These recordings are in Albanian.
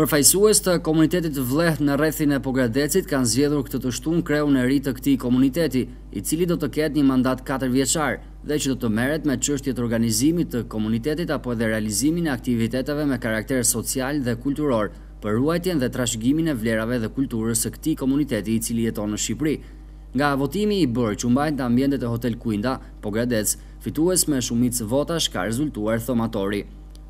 Përfaqësues të komunitetit vlleh në rrethin e Pogradecit kanë zgjedhur këtë të shtunë kreun e ri të këtij komuniteti, i cili do të ketë një mandat katër vjeçar dhe që do të merret me çështje të organizimit të komunitetit apo edhe realizimin e aktiviteteve me karakter social dhe kulturor për ruajtjen dhe trashëgimin e vlerave dhe kulturës së këtij komuniteti i cili jeton në Shqipëri. Nga votimi i bërë që u mbajt në ambientet e Hotel Kuinda, Pogradec, fitues me shumicë votash ka rezultuar Thoma Tori.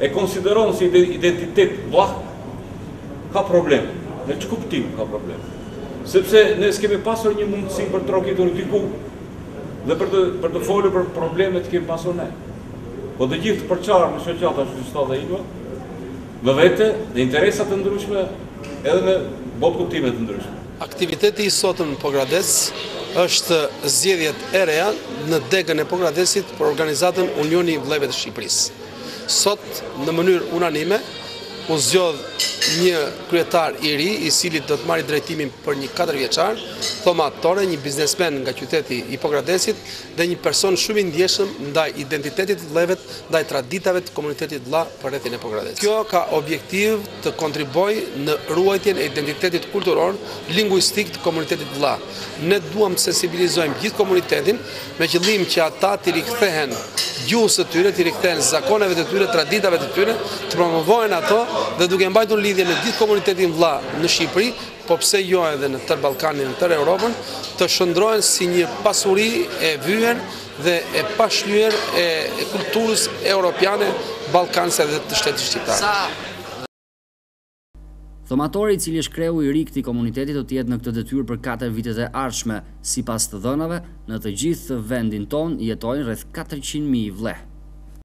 e konsideron si identitet vllah, ka problem. Në ç'kuptim ka problem? Sepse ne s'kemi pasur një mundësi për trokitur diku dhe për të folur për problemet kemi pasur ne. Po të gjithë përçarë në shoqata ashtu siç thotë Ylva, me vete, në interesa të ndryshme edhe me botëkuptime të ndryshme. Aktiviteti i sotëm në Pogradec është zgjedhjet e reja në degën e Pogradecit për organizatën Unioni i Vllehve të Shqipërisë. Sot në mënyrë unanime u zgjodh një kryetar i ri, i cili do të marrë drejtimin për një katër vjeçar, Thoma Tori, një biznesmen nga qyteti i Pogradecit dhe një person shumë i ndjeshëm ndaj identitetit të vllehvet, ndaj traditave të komunitetit vllah për rrethin e Pogradecit. Kjo ka objektiv të kontribuojë në ruajtjen e identitetit kulturor, linguistik të komunitetit vllah. Ne duam të sensibilizojmë gjithë komunitetin me qëllim që ata t'i rikthehen gjuhës së tyre, t'i rikthehen zakoneve të tyre, traditave të tyre, të promovohen ato dhe duke mbajtur lidhje me gjithë komunitetin vllah në Shqipëri, po pse jo edhe në tërë Ballkanin, në tërë Europën, të shndërrohen si një pasuri e vyer dhe e pashlyer e kulturës europiane, ballkanse dhe të shtetit shqiptar. Thoma Tori i cili është kreu i ri i këtij komuniteti do të jetë në këtë detyrë për katër vitet e ardhshme. Sipas të dhënave, në të gjithë vendin tonë jetojnë rreth katërqind mijë vllehë.